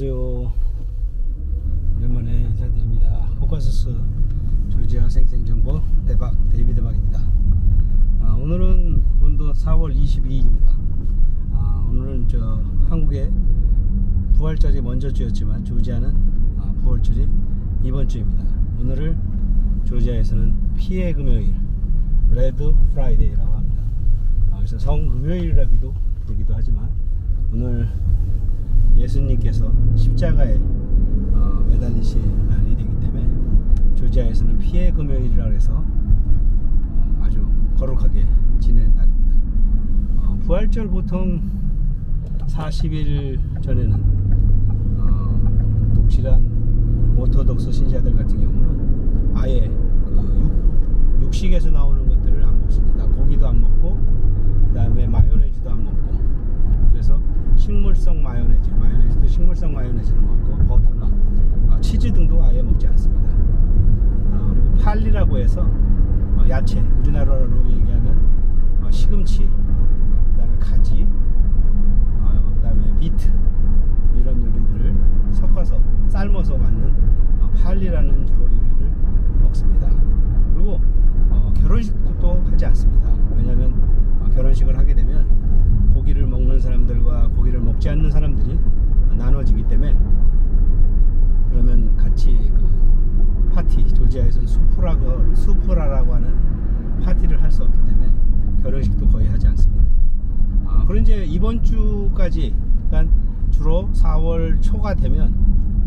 안녕하세요. 오랜만에 인사드립니다. 코카서스 조지아 생생정보 대박 데이비 대박입니다. 아, 오늘은 온도 4월 22일입니다. 아, 오늘은 저 한국에 부활절이 먼저 주였지만 조지아는 아, 부활절이 이번 주입니다. 오늘을 조지아에서는 피의 금요일 Red Friday라고 합니다. 아, 그래서 성 금요일이라기도 부르기도 하지만 오늘 예수님께서 십자가에 어, 매달리신 날이 되기 때문에 조지아에서는 피해 금요일이라 해서 어, 아주 거룩하게 지내는 날입니다. 어, 부활절 보통 40일 전에는 어, 독실한 오토독스 신자들 같은 경우는 아예 그 육, 육식에서 나오는 것들을 안 먹습니다. 고기도 안 먹고 그 다음에 마요네즈도 안 먹고 그래서 식물성 마요네즈, 마요네즈도 식물성 마요네즈를 먹고 버터나 어, 치즈 등도 아예 먹지 않습니다. 팔리라고 해서 어, 야채, 우리나라로 얘기하면 어, 시금치, 그다음에 가지, 어, 그다음에 비트 이런 요리들을 섞어서 삶아서 만든 어, 팔리라는 주로 요리를 먹습니다. 그리고 어, 결혼식도 또 하지 않습니다. 왜냐하면 어, 결혼식을 하게 되면 고기를 먹는 사람들과 고기를 먹지 않는 사람들이 나눠지기 때문에 그러면 같이 그 파티 조지아에서는 수프라고 수프라라고 하는 파티를 할 수 없기 때문에 결혼식도 거의 하지 않습니다. 아, 그런 이제 이번 주까지 그러니까 주로 4월 초가 되면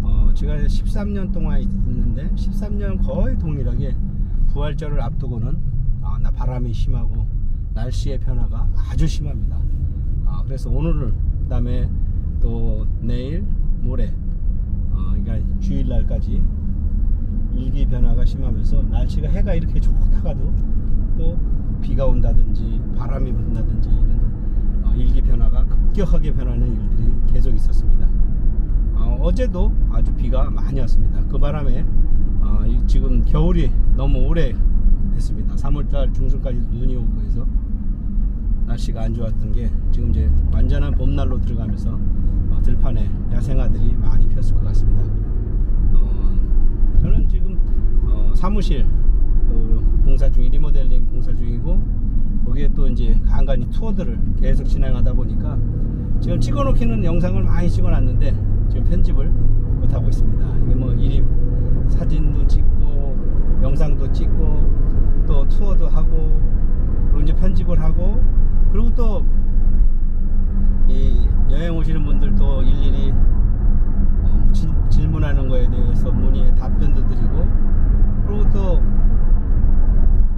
어, 제가 13년 동안 있는데 13년 거의 동일하게 부활절을 앞두고는 아, 나 바람이 심하고 날씨의 변화가 아주 심합니다. 아, 그래서 오늘을 그다음에 또 내일 모레 어, 그러니까 주일날까지 일기 변화가 심하면서 날씨가 해가 이렇게 좋다가도 또 비가 온다든지 바람이 분다든지 이런 어, 일기 변화가 급격하게 변하는 일들이 계속 있었습니다. 어, 제도 아주 비가 많이 왔습니다. 그 바람에 어, 이- 지금 겨울이 너무 오래 됐습니다. 3월달 중순까지 눈이 오고 해서 날씨가 안 좋았던 게 지금 이제 완전한 봄날로 들어가면서 어, 들판에 야생화들이 많이 피었을 것 같습니다. 어, 저는 지금 어, 사무실 또 공사 중 리모델링 공사 중이고 거기에 또 이제 간간히 투어들을 계속 진행하다 보니까 지금 찍어놓기는 영상을 많이 찍어놨는데 지금 편집을 못 하고 있습니다. 이게 뭐 일이 사진도 찍고 영상도 찍고 또 투어도 하고 그리고 이제 편집을 하고 그리고 또 이 여행 오시는 분들도 일일이 어, 질- 질문하는 거에 대해서 문의에 답변도 드리고 또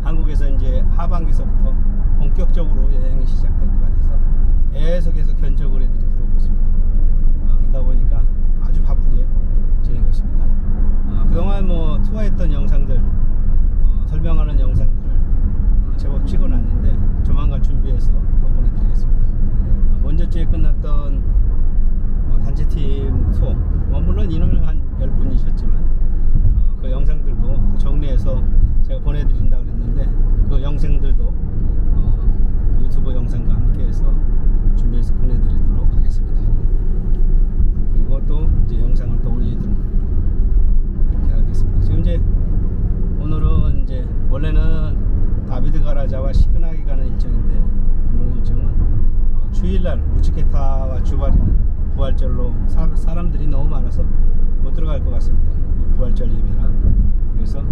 한국에서 이제 하반기서부터 본격적으로 여행이 시작될 것 같아서 계속해서 견적을 애들이 들어오고 있습니다. 아, 그러다 보니까 아주 바쁘게 지내고 있습니다. 아, 그동안 뭐 투어했던 영상들 어, 설명하는 영상들을 어, 제법 찍어놨는데 조만간 준비해서 또 보내드리겠습니다. 아, 먼저 주에 끝났던 어, 단체팀 투어 뭐 물론 인원은 한 10분이셨지만 어, 그 영상들도 또 정리해서 제가 보내드린다 그랬는데 그 영상들도 부활절 우치케타와 주발이 부활절로 사람들이 너무 많아서 못 들어갈 것 같습니다. 부활절 예배랑 그래서